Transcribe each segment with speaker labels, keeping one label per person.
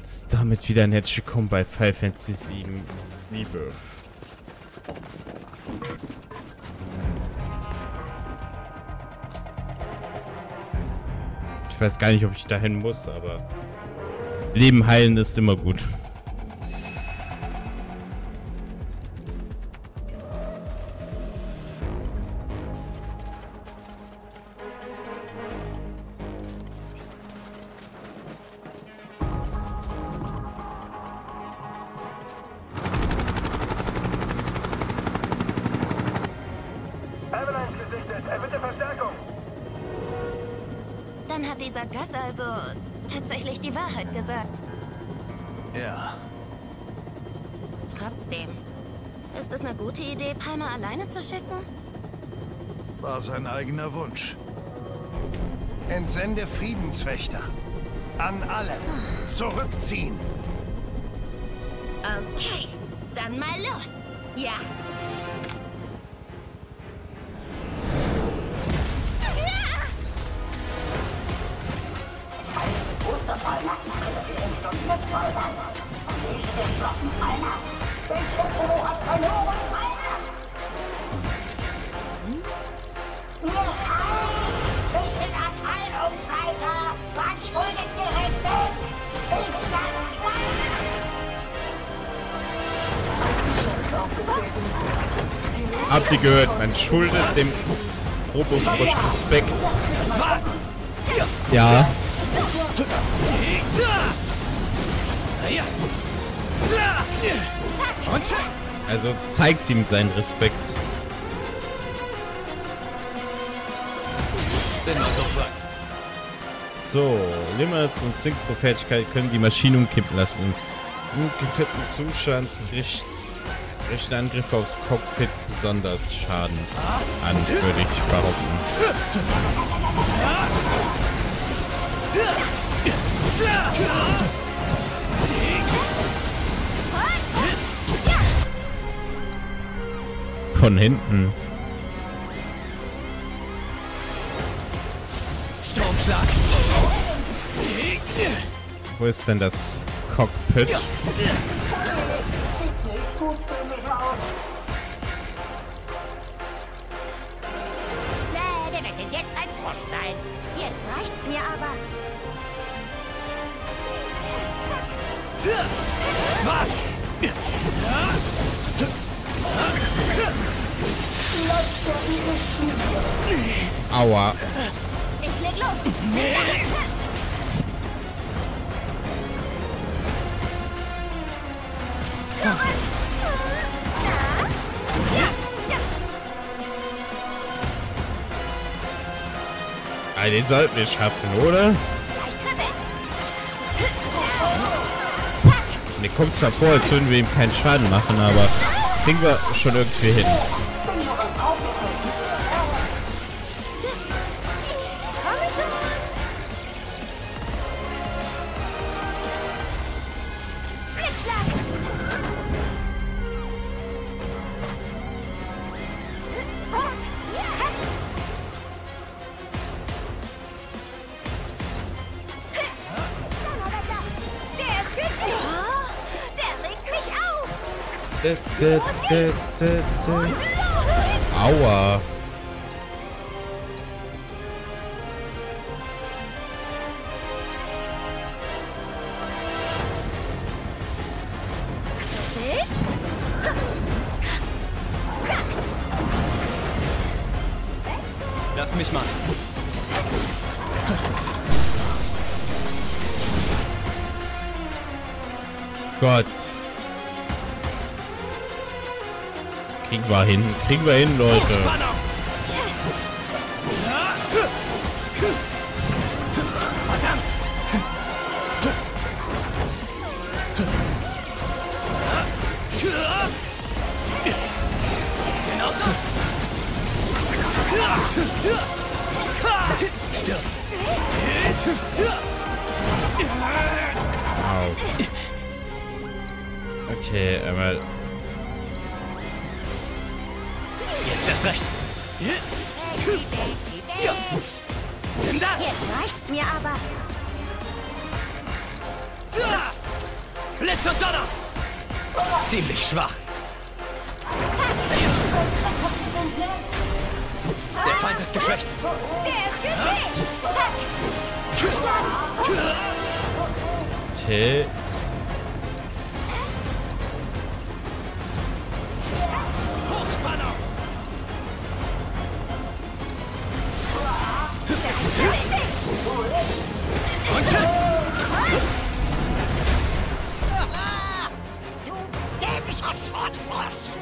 Speaker 1: Und damit wieder ein herzlich willkommen bei Final Fantasy VII Rebirth. Ich weiß gar nicht, ob ich dahin muss, aber Leben heilen ist immer gut.
Speaker 2: Dann hat dieser Gas also tatsächlich die Wahrheit gesagt.
Speaker 3: Ja,
Speaker 2: Trotzdem. Ist es eine gute Idee, Palmer alleine zu schicken?
Speaker 3: war sein eigener Wunsch. Entsende Friedenswächter. An alle. Zurückziehen.
Speaker 2: Okay, dann mal los. Ja.
Speaker 1: Habt ihr gehört? Man schuldet dem Probofrosch Respekt. Ja. Also zeigt ihm seinen Respekt. So, Limits und Synchro-Fertigkeit können die Maschine umkippen lassen. Im gekippten Zustand richt, richten Angriffe aufs Cockpit besonders Schaden an, würde ich behaupten. Von hinten.
Speaker 4: Stromschlag.
Speaker 1: Wo ist denn das Cockpit? Aua.
Speaker 2: Ich leg los.
Speaker 1: Den sollten wir schaffen, oder? Mir kommt zwar vor, als würden wir ihm keinen Schaden machen, aber kriegen wir schon irgendwie hin. Aua. Kriegen wir hin. Kriegen wir hin, Leute. Okay, einmal.
Speaker 4: Jetzt erst recht. Das!
Speaker 2: Jetzt reicht's mir aber.
Speaker 4: Blitz und Donner! Ziemlich schwach. Der Feind ist geschwächt.
Speaker 2: Der ist für dich.
Speaker 1: Okay.
Speaker 5: Schrottfrosch!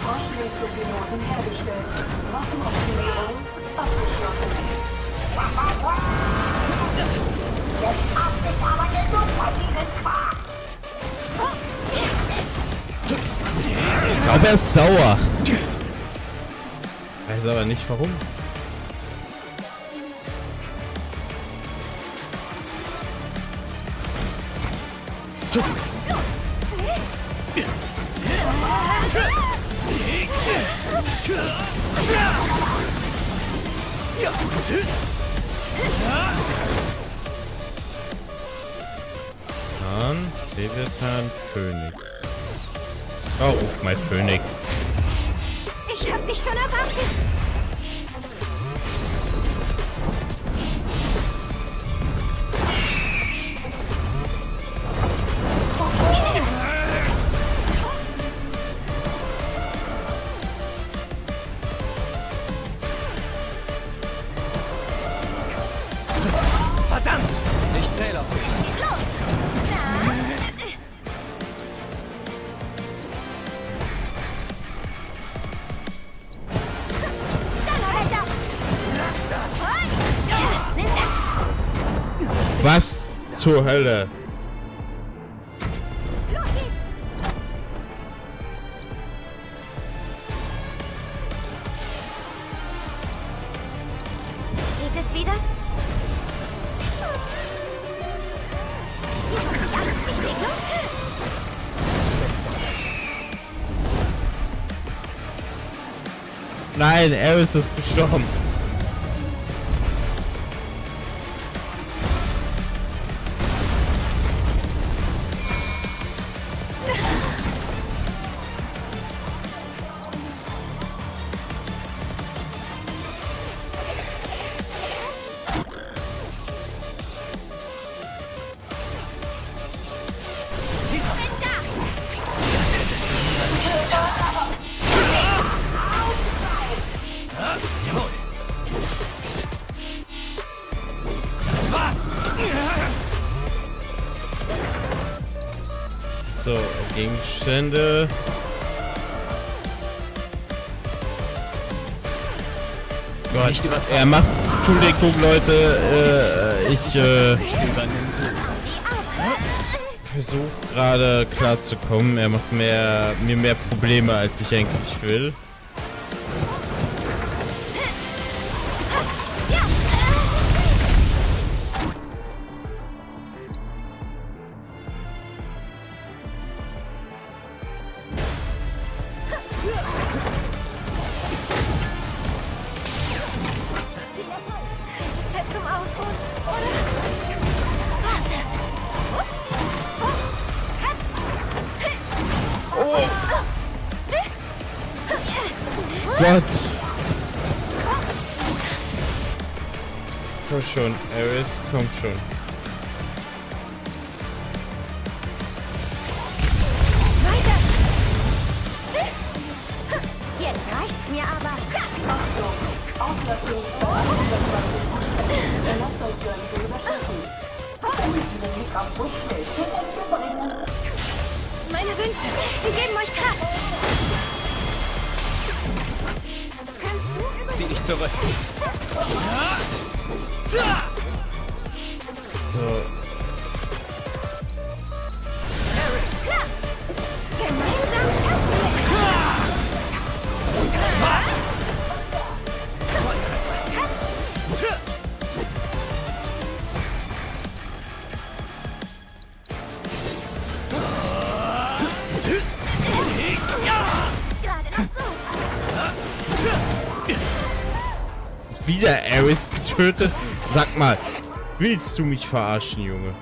Speaker 6: Froschwechselpiloten hergestellt. Waffenoptimierung abgeschlossen.
Speaker 5: Jetzt hab ich aber genug von diesem Quark!
Speaker 1: Ich glaube, er ist sauer. Weiß aber nicht warum. Dann Leviathan Phoenix. Oh, mal Phoenix.
Speaker 2: Ich hab dich schon erwartet. Leg los.
Speaker 1: Nein, Eris ist gestorben. Gegenstände. Gott, er macht Entschuldigung, Leute. Äh, ich äh, versuche gerade klarzukommen. Er macht mehr, mir mehr Probleme, als ich eigentlich will. Gott! Komm schon, Eris, komm schon. Getötet? Sag mal, willst du mich verarschen, Junge?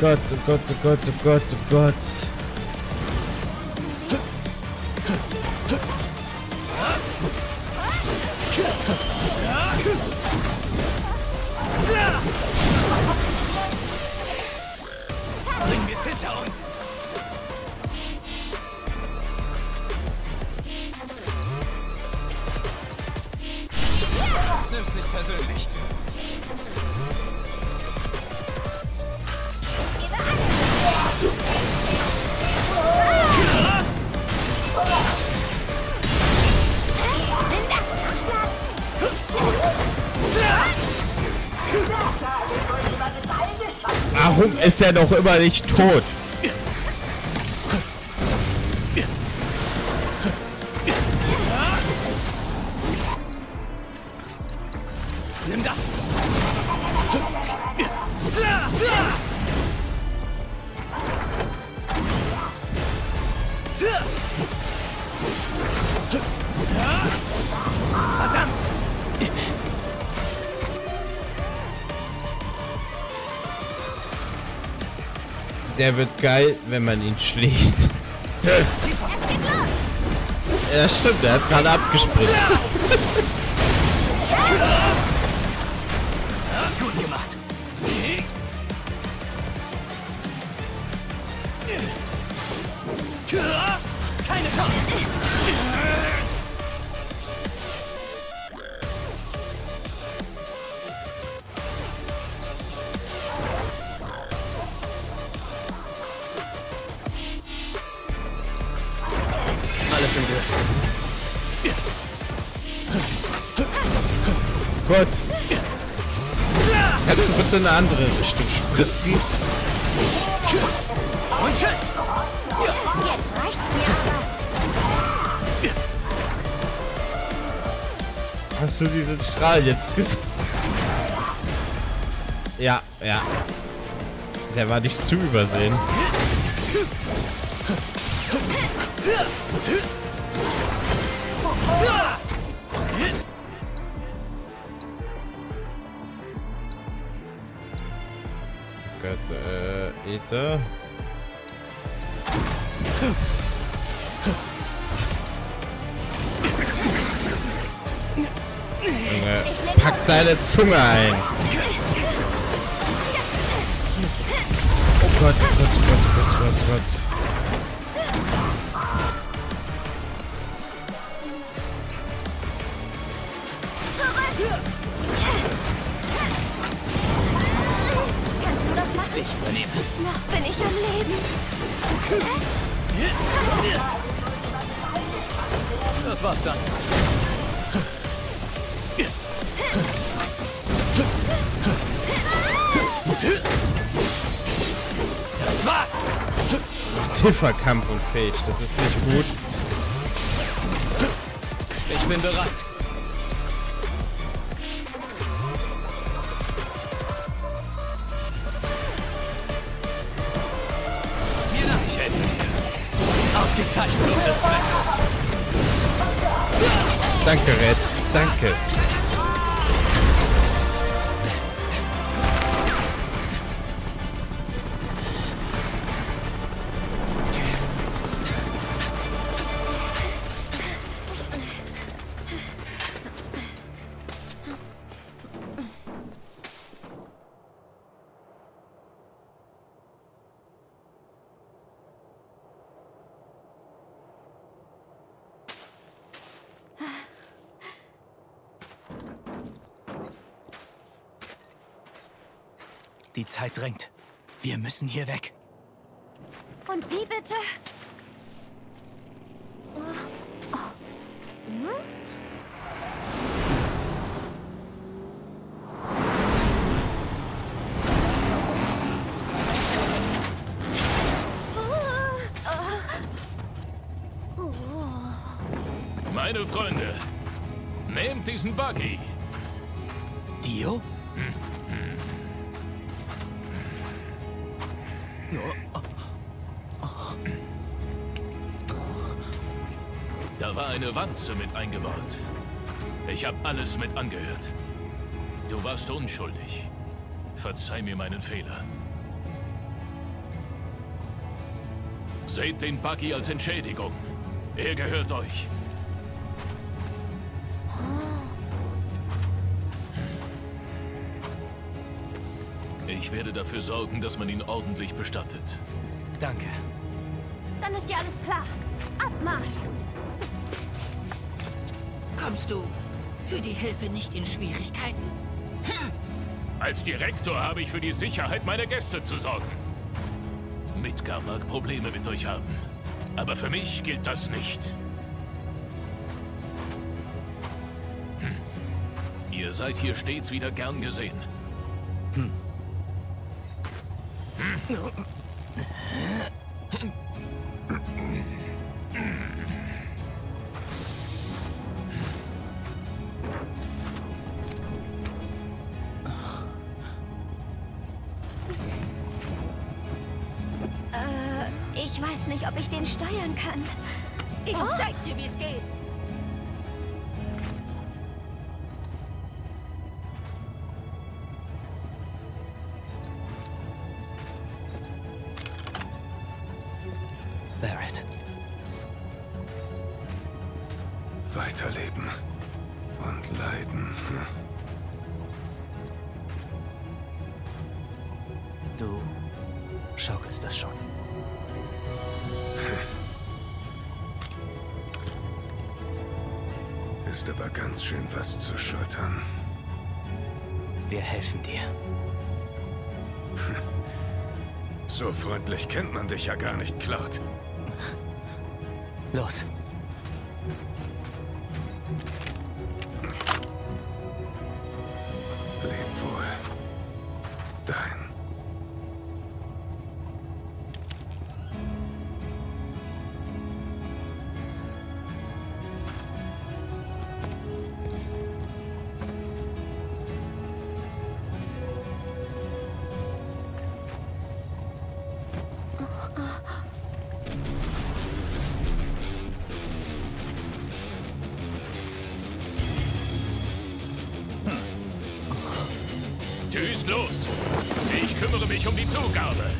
Speaker 1: Gott, oh Gott, oh Gott, oh Gott, oh Gott. Warum ist er noch immer nicht tot? Der wird geil, wenn man ihn schließt. Ja, stimmt, der hat gerade abgespritzt. in eine andere Richtung spritzen? Hast du diesen Strahl jetzt gesehen? Ja, ja. Der war nicht zu übersehen. Gott, äh, Ether. Junge, pack deine Zunge ein. Tiefer kampfunfähig, das ist nicht gut.
Speaker 4: Ich bin bereit. Ich helfe dir. Ausgezeichnet.
Speaker 1: Danke, Red. Danke.
Speaker 4: Die Zeit drängt. Wir müssen hier weg.
Speaker 2: Und wie bitte?
Speaker 4: Wanze mit eingebaut. Ich habe alles mit angehört. Du warst unschuldig. Verzeih mir meinen Fehler. Seht den Buggy als Entschädigung. Er gehört euch. Ich werde dafür sorgen, dass man ihn ordentlich bestattet.
Speaker 7: Danke.
Speaker 2: Dann ist ja alles klar. Abmarsch!
Speaker 8: Kommst du für die Hilfe nicht in Schwierigkeiten?
Speaker 4: Als Direktor habe ich für die Sicherheit meiner Gäste zu sorgen. Midgar mag Probleme mit euch haben. Aber für mich gilt das nicht. Hm. Ihr seid hier stets wieder gern gesehen.
Speaker 2: Äh, steuern kann.
Speaker 8: Ich zeig dir, wie es geht.
Speaker 7: Barrett.
Speaker 3: Weiterleben. Und leiden.
Speaker 7: Du schaukelst das schon.
Speaker 3: Aber ganz schön was zu schultern.
Speaker 7: Wir helfen dir.
Speaker 3: So freundlich kennt man dich ja gar nicht, Claude.
Speaker 7: Los.
Speaker 4: Düst los! Ich kümmere mich um die Zugabe.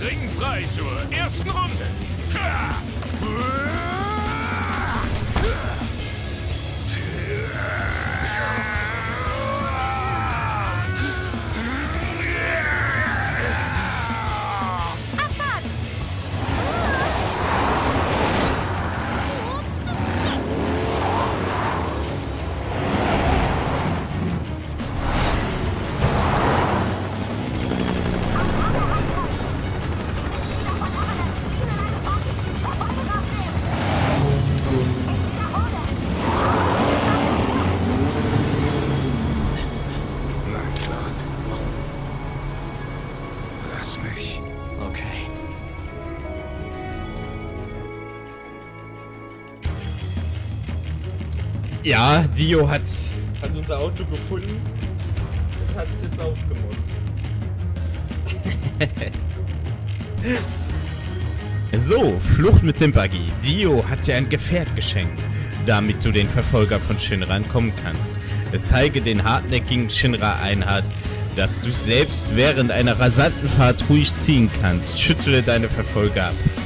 Speaker 4: Ring frei zur ersten Runde. Tja!
Speaker 1: Ja, Dio hat, hat unser Auto gefunden und hat es jetzt aufgemutzt. so, Flucht mit dem Buggy. Dio hat dir ein Gefährt geschenkt, damit du den Verfolger von Shinra entkommen kannst. Es zeige den hartnäckigen Shinra-Einheit, dass du selbst während einer rasanten Fahrt ruhig ziehen kannst. Schüttle deine Verfolger ab.